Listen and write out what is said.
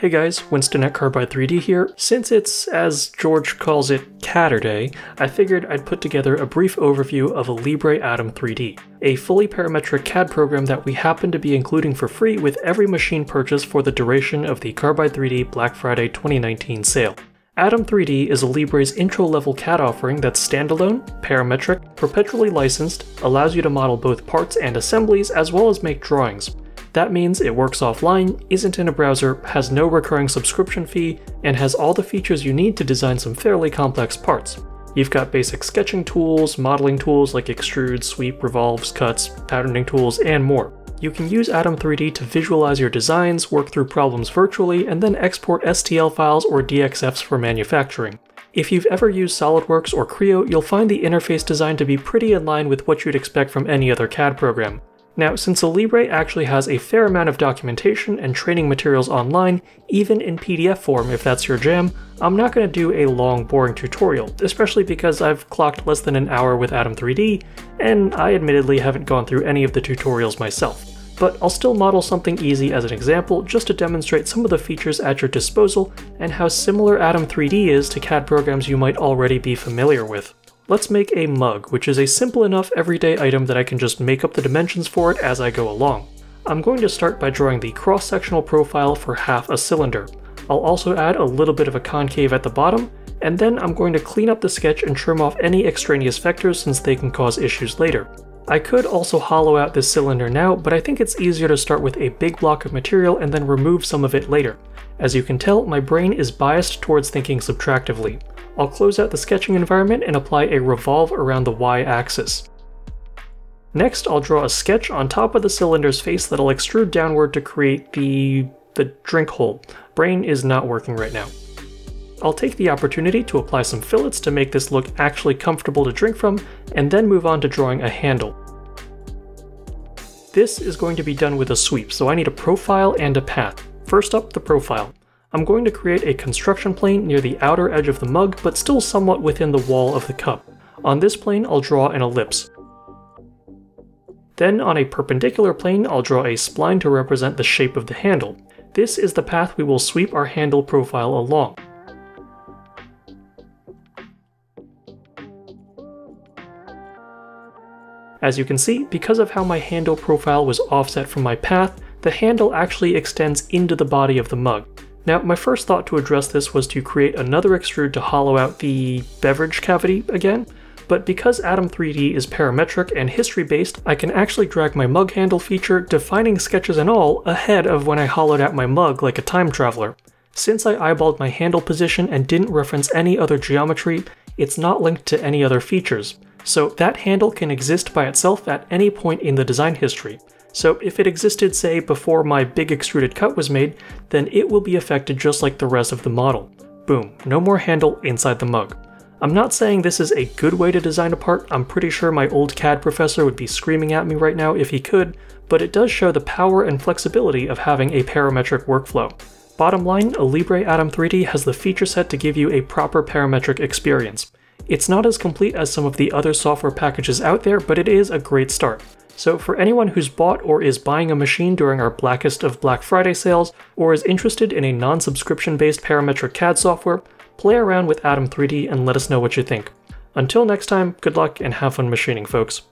Hey guys, Winston at Carbide 3D here. Since it's, as George calls it, CADurday, I figured I'd put together a brief overview of Alibre Atom 3D, a fully parametric CAD program that we happen to be including for free with every machine purchase for the duration of the Carbide 3D Black Friday 2019 sale. Atom 3D is Alibre's intro-level CAD offering that's standalone, parametric, perpetually licensed, allows you to model both parts and assemblies, as well as make drawings. That means it works offline, isn't in a browser, has no recurring subscription fee, and has all the features you need to design some fairly complex parts. You've got basic sketching tools, modeling tools like extrude, sweep, revolves, cuts, patterning tools, and more. You can use Atom 3D to visualize your designs, work through problems virtually, and then export STL files or DXFs for manufacturing. If you've ever used SolidWorks or Creo, you'll find the interface design to be pretty in line with what you'd expect from any other CAD program. Now, since the Libre actually has a fair amount of documentation and training materials online, even in PDF form if that's your jam, I'm not going to do a long, boring tutorial, especially because I've clocked less than an hour with Atom 3D, and I admittedly haven't gone through any of the tutorials myself. But I'll still model something easy as an example just to demonstrate some of the features at your disposal and how similar Atom 3D is to CAD programs you might already be familiar with. Let's make a mug, which is a simple enough everyday item that I can just make up the dimensions for it as I go along. I'm going to start by drawing the cross-sectional profile for half a cylinder. I'll also add a little bit of a concave at the bottom, and then I'm going to clean up the sketch and trim off any extraneous vectors since they can cause issues later. I could also hollow out this cylinder now, but I think it's easier to start with a big block of material and then remove some of it later. As you can tell, my brain is biased towards thinking subtractively. I'll close out the sketching environment and apply a revolve around the y-axis. Next, I'll draw a sketch on top of the cylinder's face that'll extrude downward to create the, the drink hole. Brain is not working right now. I'll take the opportunity to apply some fillets to make this look actually comfortable to drink from, and then move on to drawing a handle. This is going to be done with a sweep, so I need a profile and a path. First up, the profile. I'm going to create a construction plane near the outer edge of the mug, but still somewhat within the wall of the cup. On this plane, I'll draw an ellipse. Then on a perpendicular plane, I'll draw a spline to represent the shape of the handle. This is the path we will sweep our handle profile along. As you can see, because of how my handle profile was offset from my path, the handle actually extends into the body of the mug. Now, my first thought to address this was to create another extrude to hollow out the beverage cavity again, but because Atom 3D is parametric and history-based, I can actually drag my mug handle feature, defining sketches and all, ahead of when I hollowed out my mug like a time traveler. Since I eyeballed my handle position and didn't reference any other geometry, it's not linked to any other features, so that handle can exist by itself at any point in the design history. So if it existed, say, before my big extruded cut was made, then it will be affected just like the rest of the model. Boom, no more handle inside the mug. I'm not saying this is a good way to design a part, I'm pretty sure my old CAD professor would be screaming at me right now if he could, but it does show the power and flexibility of having a parametric workflow. Bottom line, Alibre Atom 3D has the feature set to give you a proper parametric experience. It's not as complete as some of the other software packages out there, but it is a great start. So for anyone who's bought or is buying a machine during our blackest of Black Friday sales, or is interested in a non-subscription based parametric CAD software, play around with Atom 3D and let us know what you think. Until next time, good luck and have fun machining folks.